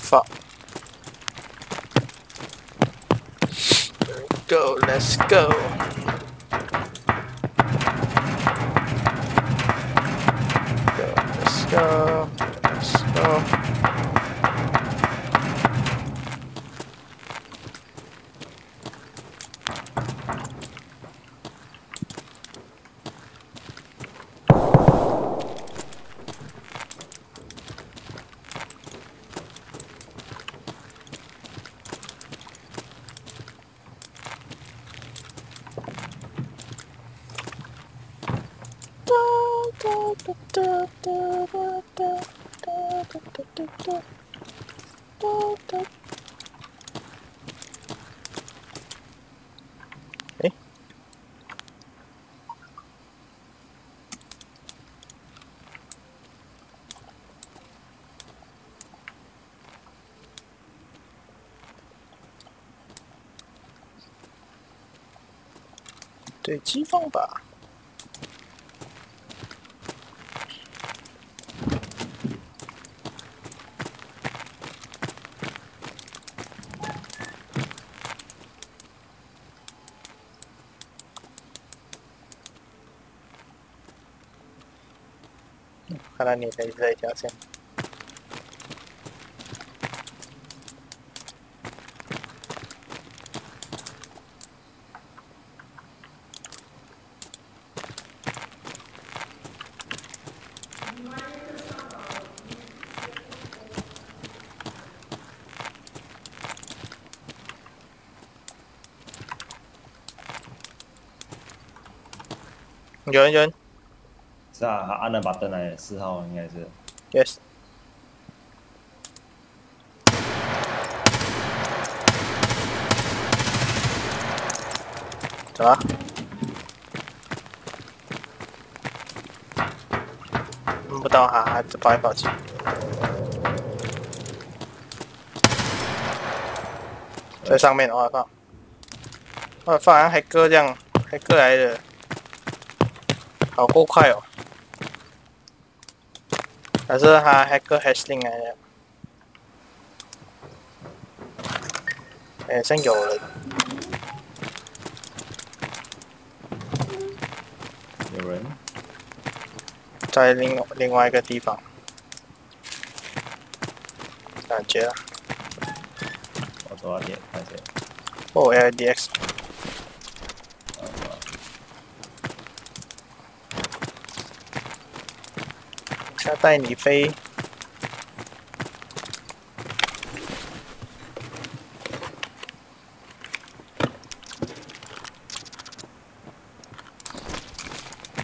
Fuck. There we go, let's go. 对机放吧。看来你在这一条线。有人有人是啊，他按了把灯来，四号应该是。，yes。怎么？不到哈，还跑一跑去。在上面的话放，我放好像黑哥这样，黑哥来的，跑够快哦。还是他 hacker hashing 来的？哎，像有了，有人，在另另外一个地方，感觉啊，我走到点，看谁？哦，LDX，啊，走了下带你飞，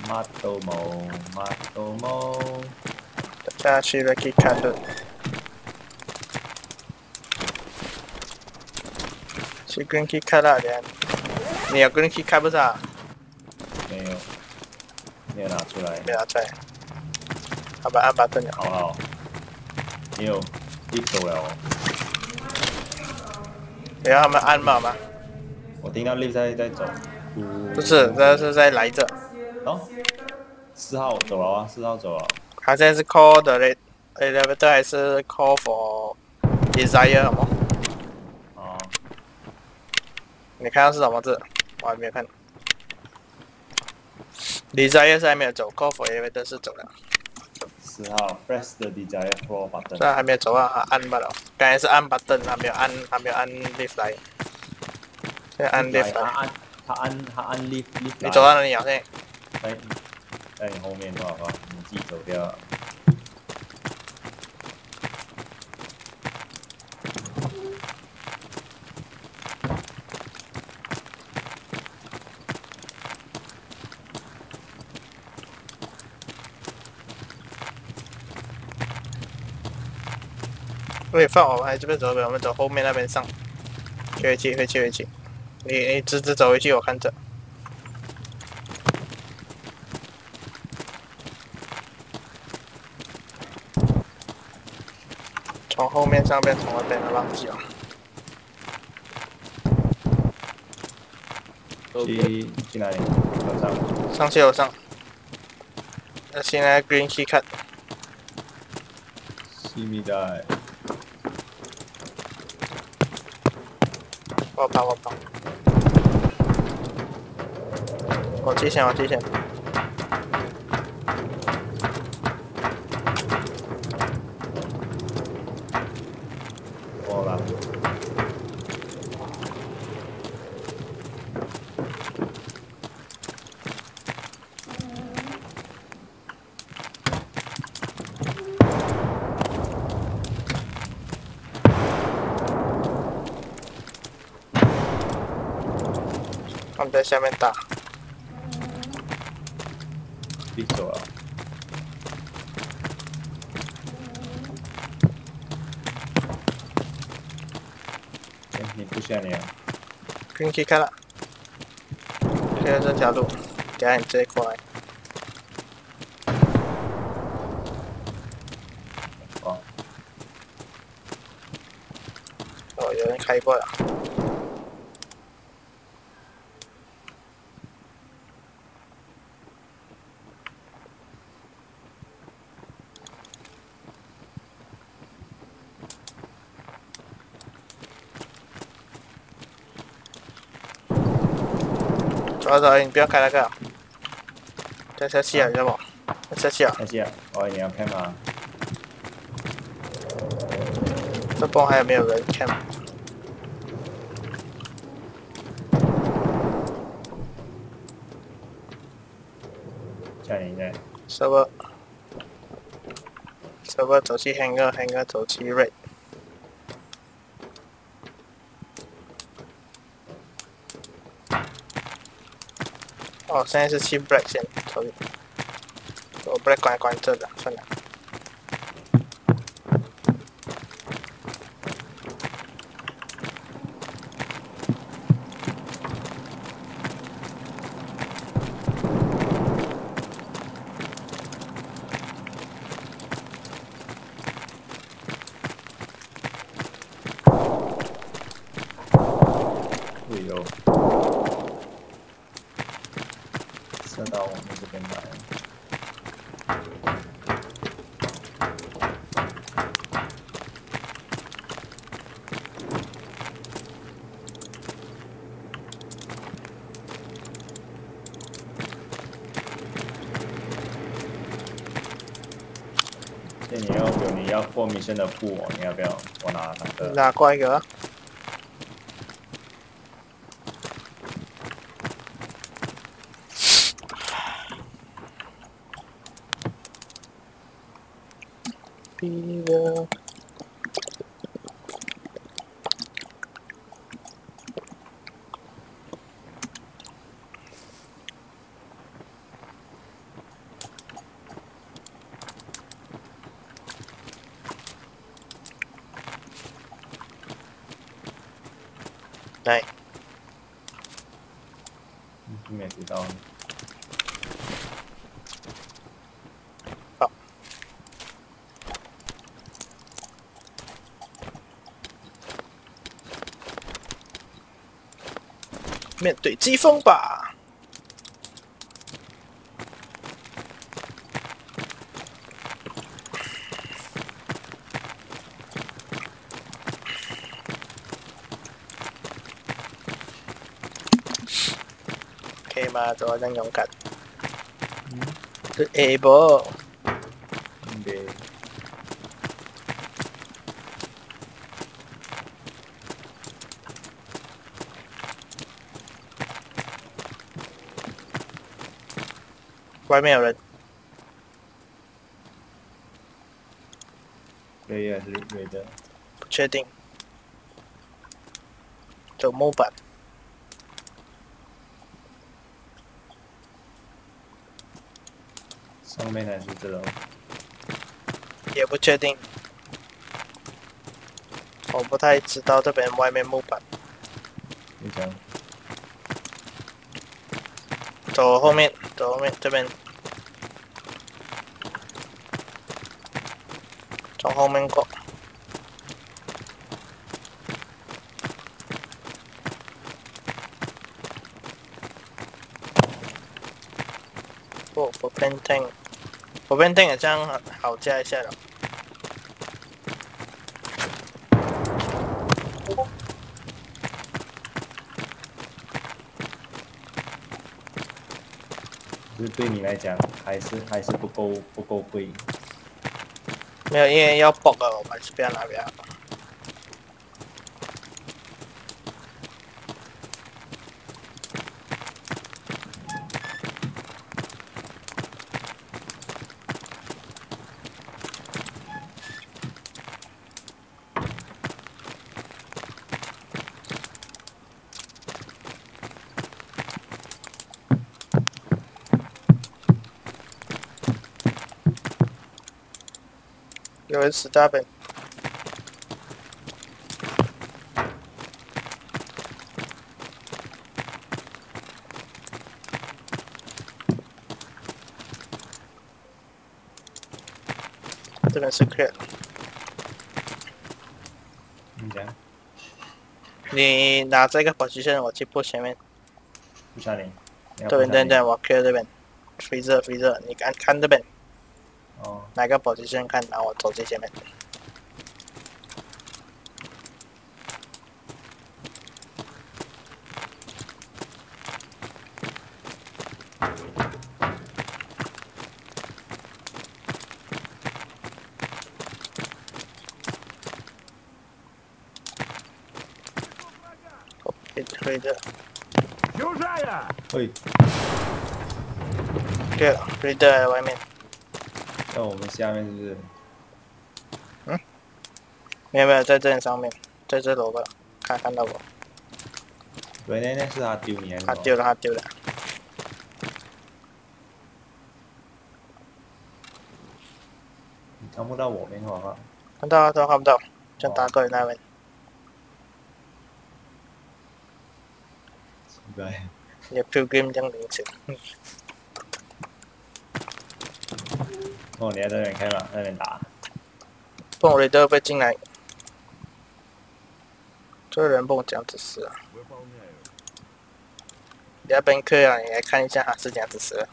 乜都冇，乜都冇。下去了可以看的。去 green key 开了的，你有 green key 开不上，没有，没有拿出来。没拿出来。好吧，按把灯了。好好，没有，一走了哦。你让他们按嘛吗？我听到 lift 在在走。不是，这是在来着。哦，四号走了啊，四号走了。他现在是 call 的 e elevator 还是 call for desire 什么？哦，你看到是什么字？我还没有看。desire 是还没有走，call for elevator 是走了，四号 press the desire floor 虽 button。然还没有走啊，他按罢了。刚才是按 button，还没有按，还没有按 lift 来。现在按 lift 来。他按他按他按 lift lift 你走到哪里啊？现在在在你后面多少个？你自己走掉可以放我们来这边走，我们走后面那边上。回去，回去，回去。你你直直走回去，我看着。从后面上边，从那边的垃圾啊。去去哪里？楼上。上去楼上。那现在 green key cut，四秘密我跑我跑。我接线我接线。我啦。他们在下面打，闭锁了。哎，你不下你啊？green key 开了，现在这条路，等下你直接过来。哦，哦，有人开过了。走啊走啊，你不要开那个，再下去啊，要不？再下去啊，那些啊，哦，你要开吗？这帮还有没有人？叫你在。server server 走去 hanger hanger 走去 raid。哦，现在是去 black 先，所以我 black 关关这的，算了。会有射到我们这边来。那你要过迷生的布哦，你要不要？我拿那个。拿过一个啊。一个。来，嗯没知道。面对疾风吧。可以吗？怎么能勇敢？是 able。嗯对。外面有人，对也是对的。不确定。走木板，上面还是这种。也不确定。我不太知道这边外面木板，你讲。走后面，走后面这边，从后面过。不，不变我变定也这样好加一下了，是对你来讲还是还是不够不够贵？没有，因为要博个我们这边那边。有人死大本，这边是 clear。你讲，你拿这个 position，我去布前面。不下你。你要这边，不下你等等，我 clear 这边。freezer freezer，你看看这边哦，来个保洁先看看我走这些没可以的刘帅呀！可对了可以在外面在我们下面是不是？没有没有，在这上面，在这楼吧，看看到我，对，那那是他丢你还是什么？他丢了，他丢了。你看不到我们的话，看到都看不到，就打过来那边。奇怪。也 pilgrim 这样哦，你在那边开吗？那边打。蹦雷要被进来，这人蹦这样子啊！你要奔去啊？你来看一下，是这样子死。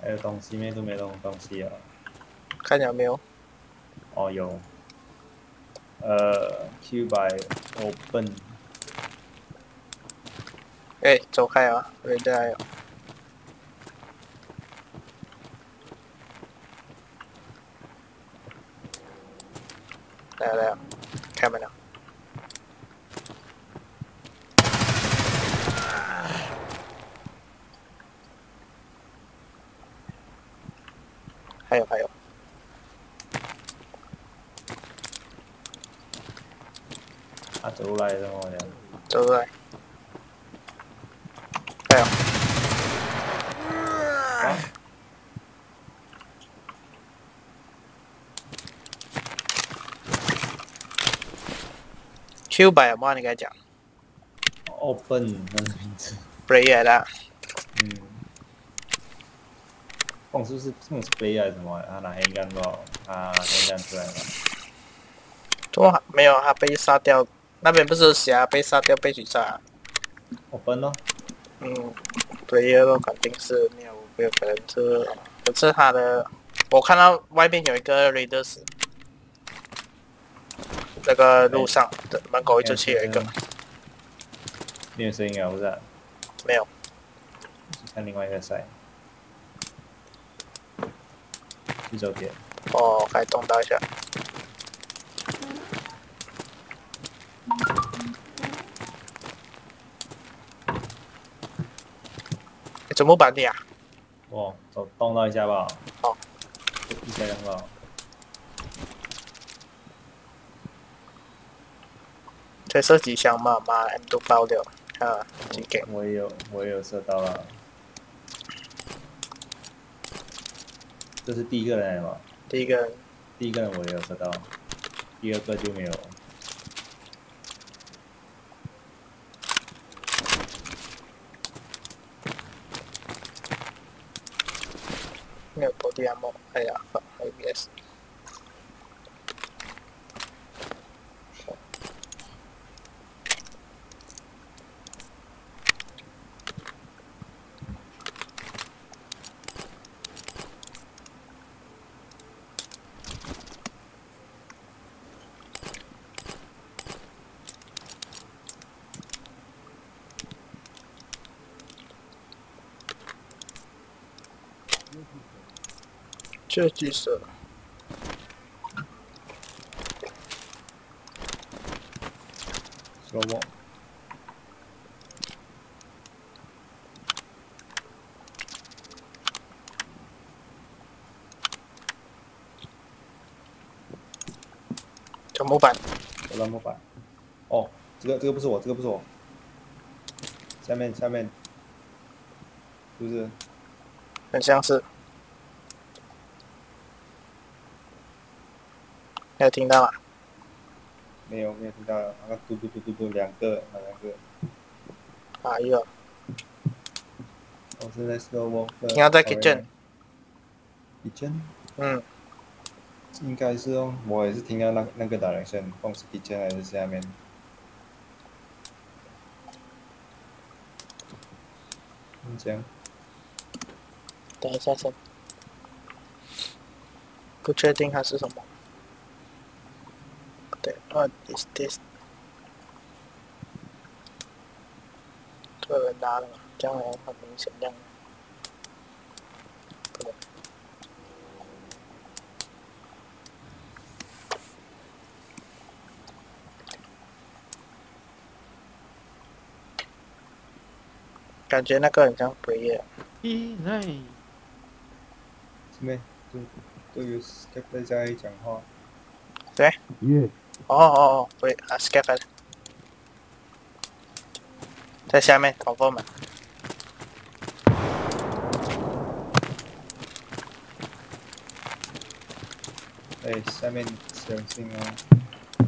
还有东西没？都没东东西啊？看见没有？哦，有。呃，Q by open 哎，走开啊！雷德还有。来了来了，开门了。还有还有，他走路来的我讲。走过来。还有，啊，Q 百，有吗你跟他讲 open 那个名字，，Play 的，嗯。放是不是这种 spray 还是什么？他拿黑杆不？他黑杆出来了。怎么没有？他被杀掉，那边不是有侠被杀掉被狙杀？open 咯，嗯，Player 咯肯定是没有，没有可能是，可是他的，我看到外面有一个 Raiders，那个路上的门口一直去有一个，没有声音啊，不是啊？没有，看另外一个赛。去走点，哦，还动到一下。你怎么办的呀？哦，走动到一下吧。好。一千两个。再射几箱嘛，妈 M 都爆掉，啊，几给。我也有，我也有射到了。这是第一个人吗？第一个第一个人我也有射到，第二个就没有。没有 body ammo，哎呀，ABS。这几色，slow mo。小木板，我蓝模板。哦，这个这个不是我，这个不是我。下面下面，是不是？很像是。没有听到啊？没有没有听到，那个嘟嘟嘟嘟嘟两个，那两个。啊，一个。我是在 slow mo。你要在 kitchen。kitchen。嗯，应该是哦，我也是听到那那个 direction，放是 kitchen 还是下面？你讲。等一下先，不确定它是什么。What is this? Tôi bên đó rồi, chắc là em không những sự đăng. Cảm 觉那个很像鬼耶。咦，那什么？都都有 skip 在讲话。谁？耶。Yeah. 哦哦哦，喂，啊 s c a p 在下面同胞们？哎，下面小心哦。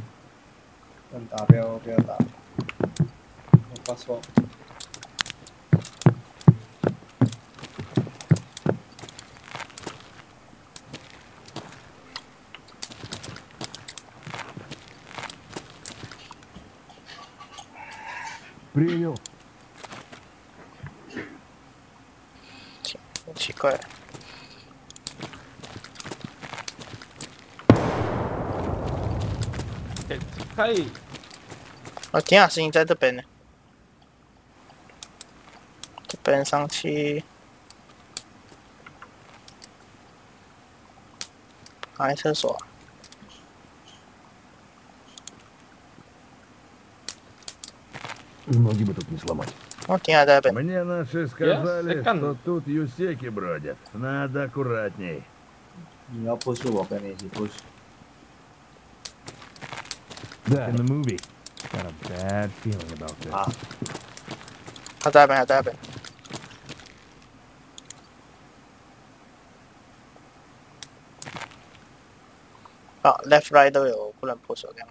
能打不要不要打。我发错。Принял. 很奇怪。点开，我听下声音在这边呢，这边上去，哪里厕所？ Ноги бы тут не сломать. Мне наши сказали, что тут юсеки бродят. Надо аккуратней. Я после воконези пусть. Да. In the movie. Got a bad feeling about this. А. Хатабе, хатабе. हाँ left right away हो pull up हो गया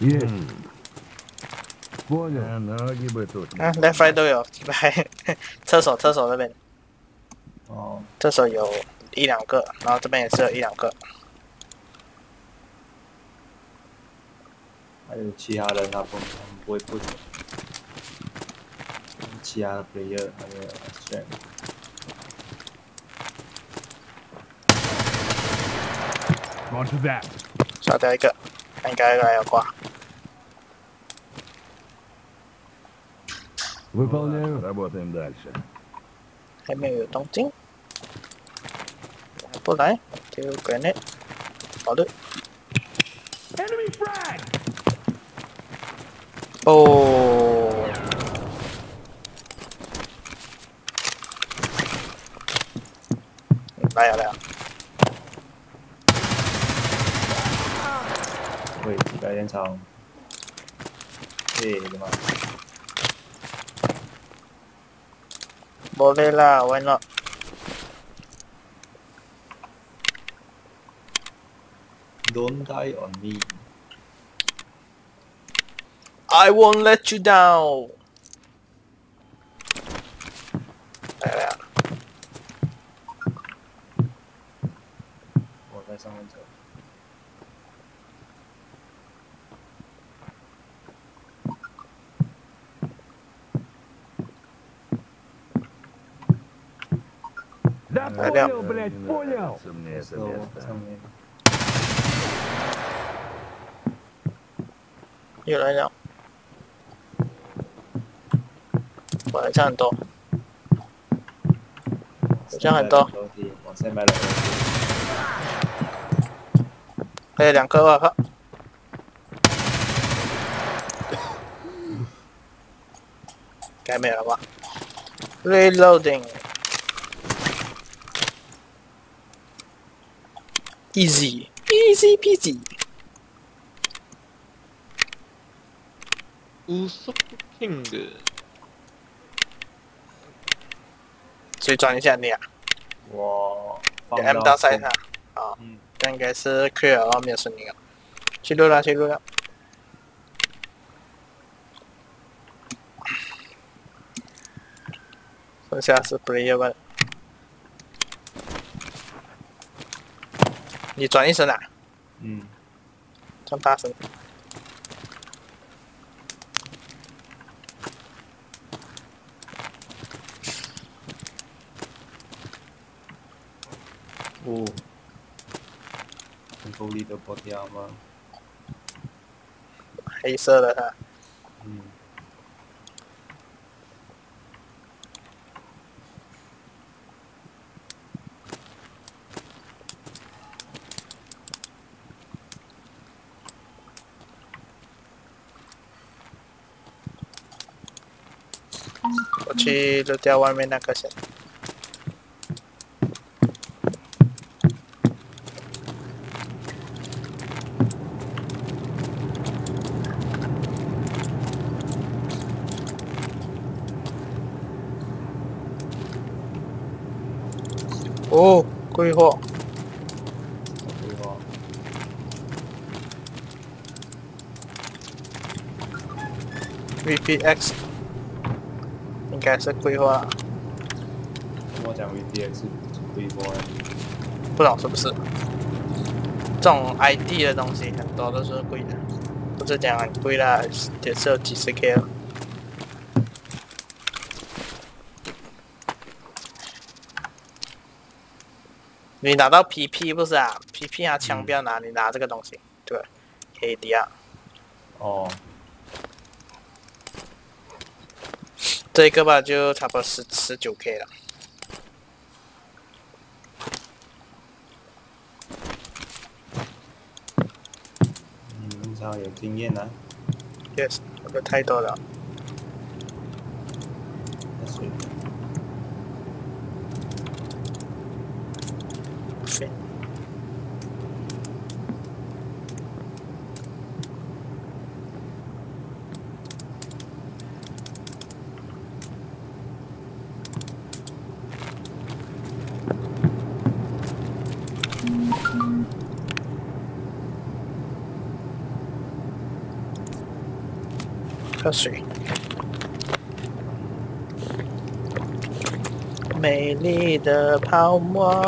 都有，不能破手这样。 Есть. Понял. А ноги бы тут. 嗯，left right 都有，几百。厕所，厕所那边，哦，厕所有一两个，然后这边也是有一两个。还有其他人他不他们不会 push。其他的 player 还有 strength。 Onto that. 刷掉一个，应该还要挂。 Выполняю. Ладно, работаем дальше. Em hiểu tông chính. Tốt đấy, theo cái. Có được. Enemy frag. Oh. Đây à, đây à. why not? Don't die on me. I won't let you down. понял, блядь, понял! Мне это 走 место. 上面。有人了，我还差很多。 像很多，楼梯，往三百楼梯。还有两个，我靠！该没了吧？Reloading。 Easy, easy peasy。乌索 king，所以转一下你啊我放，M 到大赛上啊，嗯，这应该是 clear 了，没有声音了。去录了，去录了。剩下是 player one。你转一声啊，嗯，这么大声。哦，很够力的波迪亚吗？黑色的哈，嗯，我去录掉外面那个先。哦，贵货，对吧？VPX 该是规划，我讲 VDX 是贵波哎，不懂是不是？这种 ID 的东西很多都是贵的，不是讲很贵啦，也是有几十 K 了。你拿到 PP 不是啊？PP 啊，枪不要拿，你拿这个东西，对吧，KD 啊，哦，这个吧就差不多十十九 K 了。嗯，至少有经验呢，Yes，这个太多了是喝水。美丽的泡沫。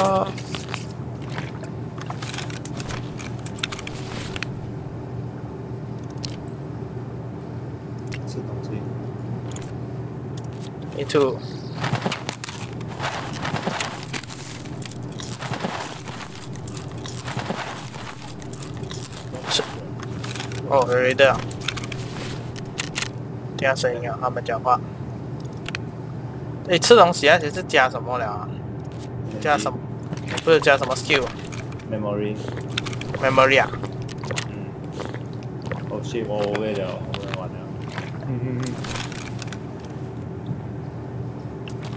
吃东西，Me too。是，哦，有一的，听声音啊，他们讲话。诶，吃东西啊，其实是加什么了啊？加什么？不是加什么 skill？Memory，memory 啊？嗯，哦 shit，我我为了我不能玩了。嗯嗯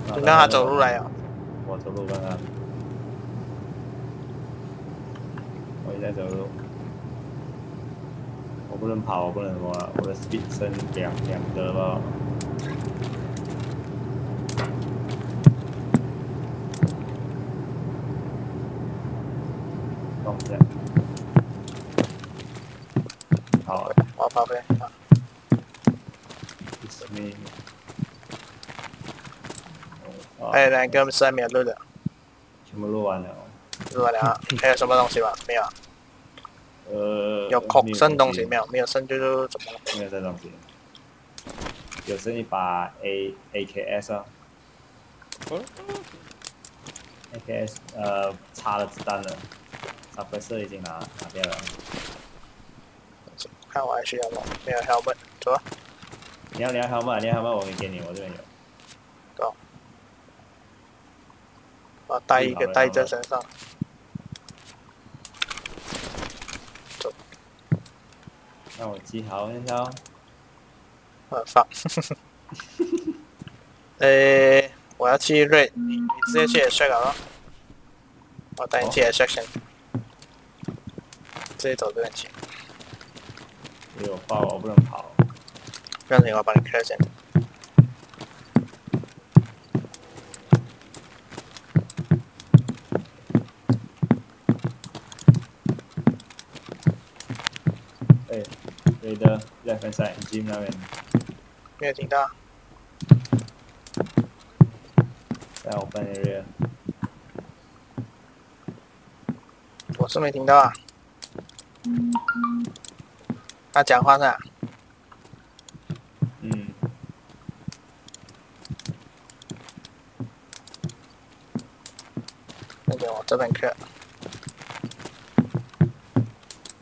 嗯，你让他走路来啊？我走路看看。我也在走路。我不能跑，我不能什么了，我的 speed 升两两格吧。放下。好好，宝贝。啊，it's me。哦还有两个是还没有录的，全部录完了。录完了啊。还有什么东西吗？没有啊。呃，有空剩东西没没有？没有剩就是怎么了？没有这东西。有剩一把 A A K S 啊，A K S 呃插了子弹了，插灰色已经拿拿掉了。看我还需要吗？没有 helmet，走吧。你要你要 helmet，你要 helmet 我可以给你，我这边有。走。我带一个带在身上。那我记好先挑。呃，放。诶，我要去 raid，你你直接去 extract 好了。我带你去 extraction，直接走这边去。有爆我不能跑。不要紧，我帮你 clear 先。哎没得 left hand side 那边，没有听到，在 open area，我是没听到啊，他讲话是、啊。这门课，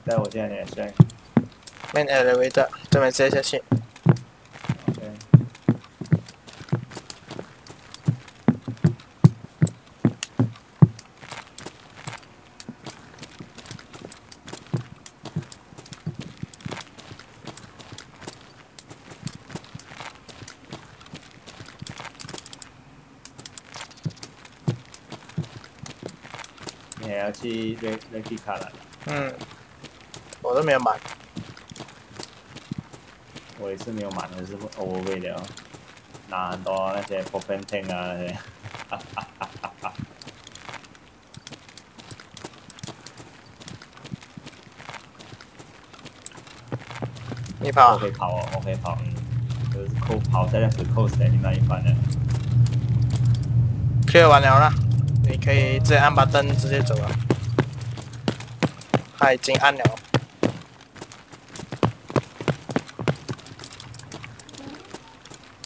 在我这里也行。买 elevator，这边下去。你还要去瑞瑞迪卡了？嗯，我都没有买。我也是没有买，的是 overweight 的哦，拿很多那些 p o p e n tank 啊那些。你跑啊我可以跑哦，我可以跑，嗯，就是扣跑在那是扣死另外一关的。clear 完了啦，你可以直接按把灯直接走了。他已经按了。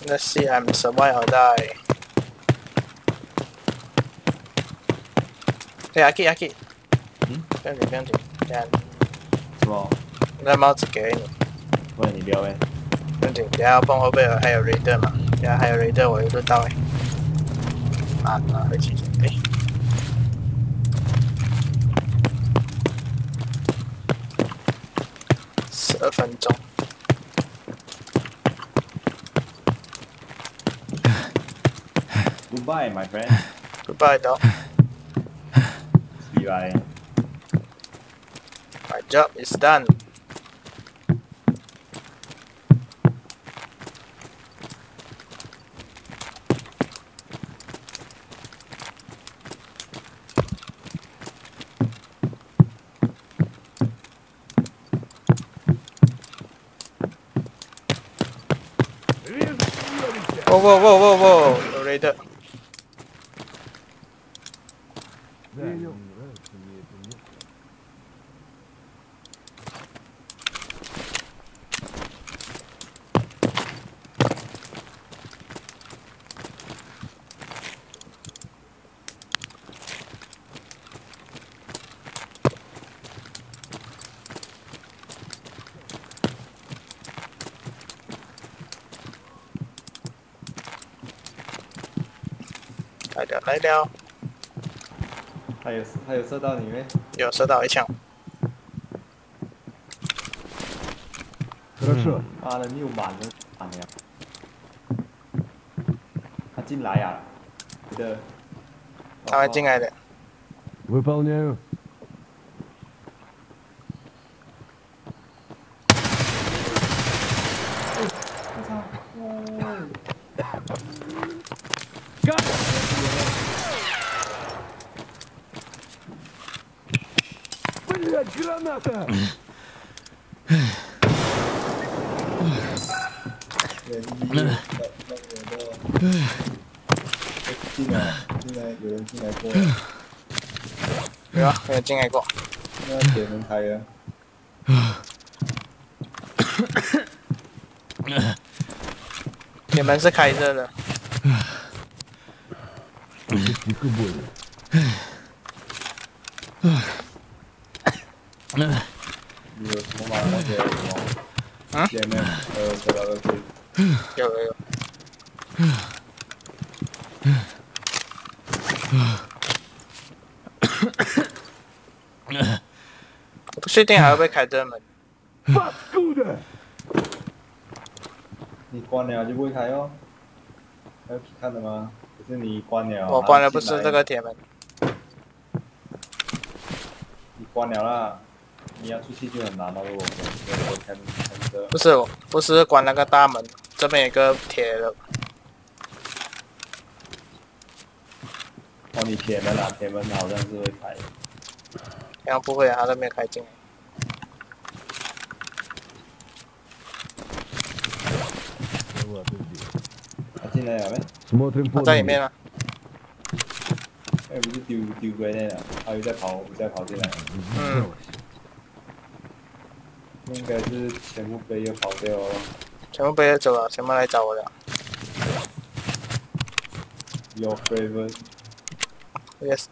Let's see, I'm survive or die. 对，阿 K 阿 K，嗯，不要紧不要紧，这样，什么？那帽子给你，不然你不要呗。不用紧，等下碰后背有还有 raider 嘛，等下还有 raider 我一路到诶。啊，拿回去 Goodbye, my friend. goodbye dog. See you, Goodbye. My job is done. Whoa, whoa, whoa, whoa, whoa! Raider. 来了来了。还有还有射到你面？有射到一枪。是，妈的又满了，满了。他进来呀、对，的。他会进来的。We're b o n 哎。进来，进来，有人进来过。有啊，有进来过。那铁门开呀。铁门是开着的。你可不。哎。嗯。有什么嘛？那些啊么？面还有其他的？有没有？嗯。嗯。嗯。嗯。不确定还会被开铁门。你关了就不会开哦。还有的吗？不是你关了。我关了，不是这个铁门。你关了啦。你要出去就很难了。如果我我开开车，不是不是关那个大门，这边有个铁的。那，你铁门啊，铁门好像是会开。然后不会、啊，他都没开进来。他进来了没？什么天赋？他在里面吗？哎、不是丢丢回来了，他又在跑，又在跑进来。嗯。应该是全部被又跑掉了。全部被走了，全部来找我了。Your favorite，Yes，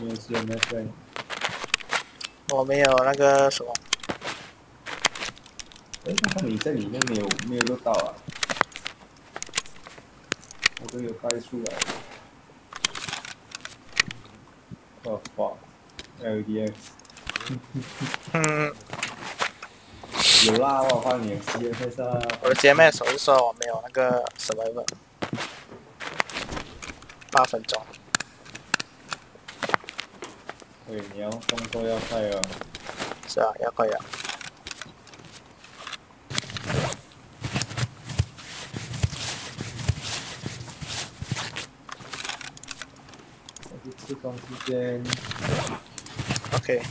没有事没有事。我没有那个什么，哎，那看你在里面没有没有录到啊？我都有带出来。Oh fuck！LDX 嗯，有啦，我放你 CFS 啊。我的姐妹手就说我没有那个什么的，八分钟，喂，你要动作要快啊。是啊，要快啊。我去吃东西先。OK，